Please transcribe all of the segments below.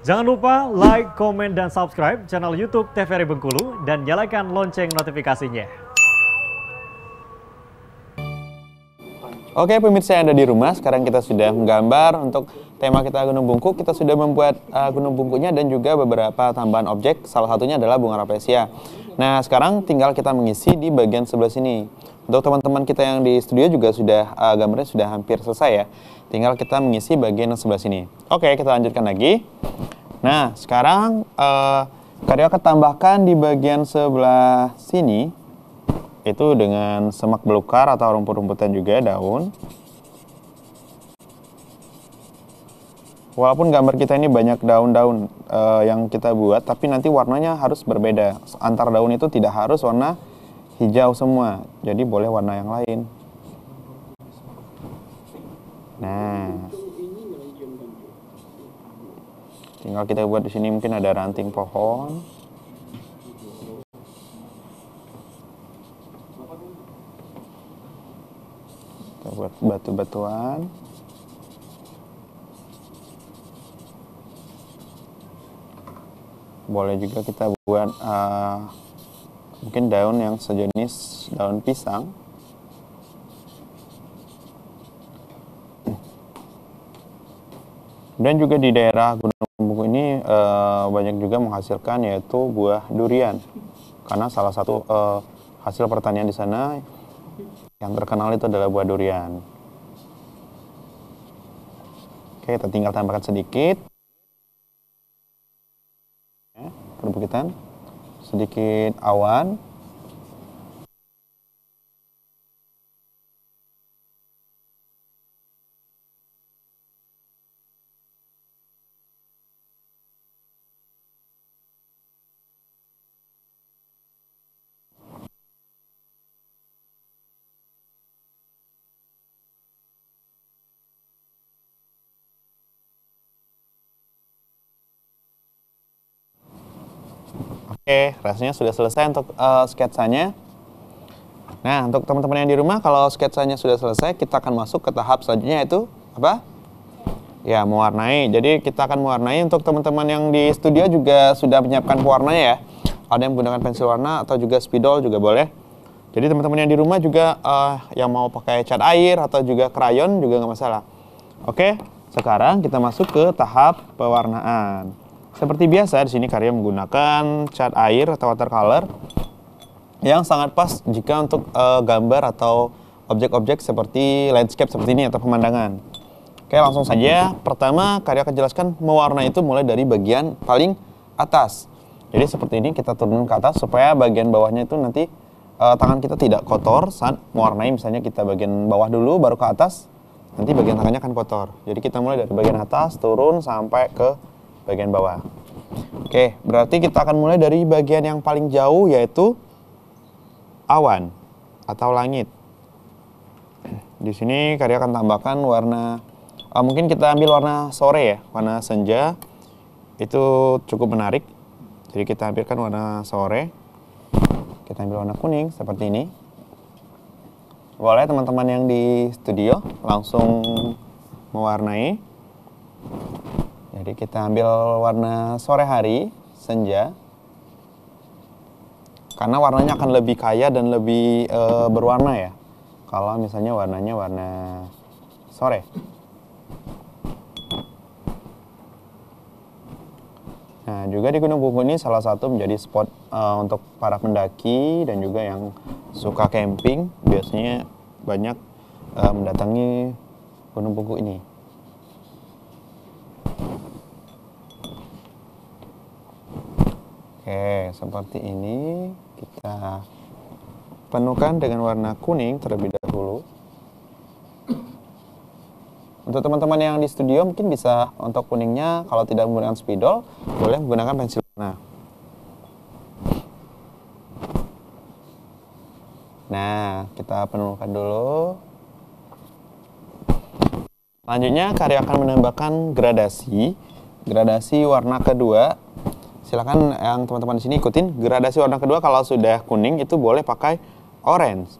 Jangan lupa like, komen, dan subscribe channel YouTube TVRI Bengkulu dan nyalakan lonceng notifikasinya. Oke pemirsa yang ada di rumah, sekarang kita sudah menggambar untuk tema kita Gunung Bungkuk. Kita sudah membuat uh, Gunung Bungkuknya dan juga beberapa tambahan objek, salah satunya adalah bunga rapesia. Nah sekarang tinggal kita mengisi di bagian sebelah sini. Untuk teman-teman kita yang di studio juga sudah uh, gambarnya sudah hampir selesai ya. Tinggal kita mengisi bagian sebelah sini. Oke kita lanjutkan lagi. Nah sekarang uh, karya akan tambahkan di bagian sebelah sini itu dengan semak belukar atau rumput-rumputan juga daun. Walaupun gambar kita ini banyak daun-daun uh, yang kita buat, tapi nanti warnanya harus berbeda. Antar daun itu tidak harus warna hijau semua, jadi boleh warna yang lain. Nah, tinggal kita buat di sini mungkin ada ranting pohon. kita buat batu-batuan boleh juga kita buat uh, mungkin daun yang sejenis daun pisang dan juga di daerah Gunung Bungkuk ini uh, banyak juga menghasilkan yaitu buah durian karena salah satu uh, hasil pertanian di sana yang terkenal itu adalah buah durian. Oke, kita tinggal tambahkan sedikit. perbukitan. Sedikit awan. Oke, rasanya sudah selesai untuk uh, sketsanya. Nah, untuk teman-teman yang di rumah, kalau sketsanya sudah selesai, kita akan masuk ke tahap selanjutnya yaitu apa? Ya, mewarnai. Jadi kita akan mewarnai. Untuk teman-teman yang di studio juga sudah menyiapkan pewarnanya ya. Ada yang menggunakan pensil warna atau juga spidol juga boleh. Jadi teman-teman yang di rumah juga uh, yang mau pakai cat air atau juga krayon juga nggak masalah. Oke, sekarang kita masuk ke tahap pewarnaan. Seperti biasa di sini Karya menggunakan cat air atau watercolor yang sangat pas jika untuk uh, gambar atau objek-objek seperti landscape seperti ini atau pemandangan. Oke, langsung saja. Pertama, Karya akan jelaskan mewarna itu mulai dari bagian paling atas. Jadi seperti ini kita turun ke atas supaya bagian bawahnya itu nanti uh, tangan kita tidak kotor saat mewarnai. Misalnya kita bagian bawah dulu baru ke atas, nanti bagian tangannya akan kotor. Jadi kita mulai dari bagian atas turun sampai ke bagian bawah. Oke, berarti kita akan mulai dari bagian yang paling jauh yaitu awan atau langit. Di sini karya akan tambahkan warna, uh, mungkin kita ambil warna sore ya, warna senja. Itu cukup menarik. Jadi kita ambilkan warna sore. Kita ambil warna kuning seperti ini. Boleh teman-teman yang di studio langsung mewarnai. Jadi kita ambil warna sore hari, senja. Karena warnanya akan lebih kaya dan lebih e, berwarna ya. Kalau misalnya warnanya warna sore. Nah, juga di Gunung Bungkuk ini salah satu menjadi spot e, untuk para pendaki dan juga yang suka camping. Biasanya banyak e, mendatangi Gunung Bungkuk ini. Oke, seperti ini kita penuhkan dengan warna kuning terlebih dahulu. Untuk teman-teman yang di studio mungkin bisa untuk kuningnya kalau tidak menggunakan spidol boleh menggunakan pensil warna. Nah, kita penuhkan dulu. Selanjutnya, karya akan menambahkan gradasi. Gradasi warna kedua silahkan yang teman-teman di sini ikutin gradasi warna kedua kalau sudah kuning itu boleh pakai orange.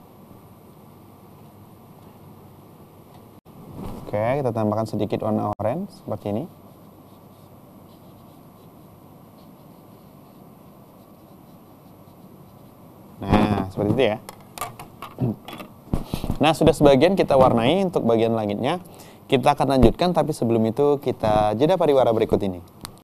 Oke, kita tambahkan sedikit warna orange seperti ini. Nah, seperti itu ya. Nah, sudah sebagian kita warnai untuk bagian langitnya. Kita akan lanjutkan, tapi sebelum itu kita jeda pariwara berikut ini.